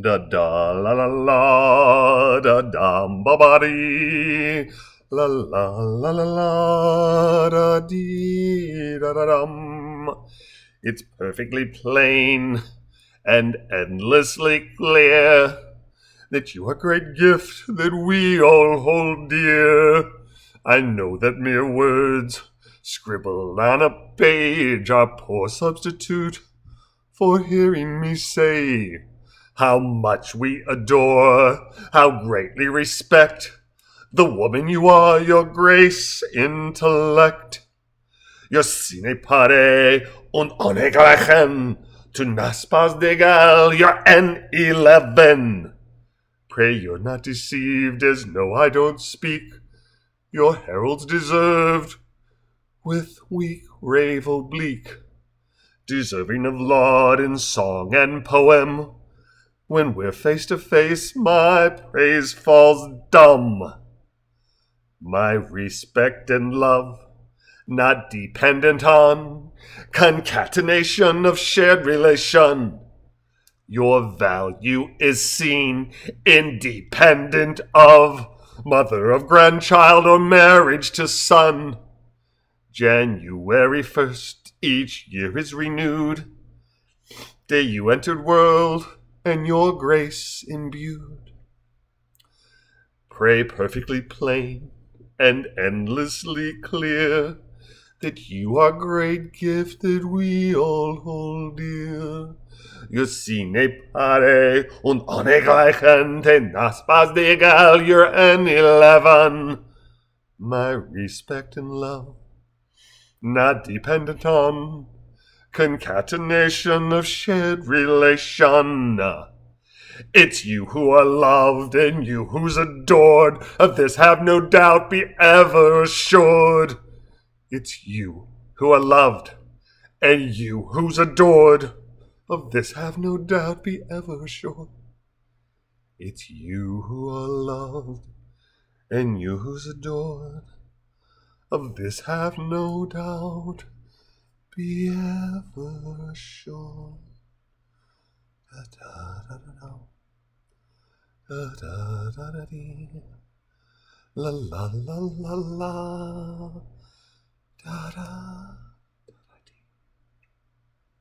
Da da la la la da dum ba ba dee la la la la la da dee da da dum. It's perfectly plain and endlessly clear that you are a great gift that we all hold dear. I know that mere words scribbled on a page are poor substitute for hearing me say how much we adore, how greatly respect the woman you are, your grace, intellect. Your sine pare un oneglechen to naspas degal, your N11. Pray you're not deceived, as no, I don't speak. Your heralds deserved, with weak rave oblique, deserving of laud in song and poem. When we're face to face, my praise falls dumb. My respect and love, not dependent on concatenation of shared relation. Your value is seen independent of mother of grandchild or marriage to son. January 1st, each year is renewed. Day you entered world, and your grace imbued. Pray perfectly plain and endlessly clear that you are great gift that we all hold dear. You Your sine pare und onegleichen ten naspas de egal your N eleven. My respect and love, not dependent on concatenation of shared relation. It's you who are loved and you who's adored. Of this have no doubt, be ever assured. It's you who are loved and you who's adored. Of this have no doubt, be ever assured. It's you who are loved and you who's adored. Of this have no doubt, be ever. Da da da da da. Da da da da dee. La la la la la. Da da.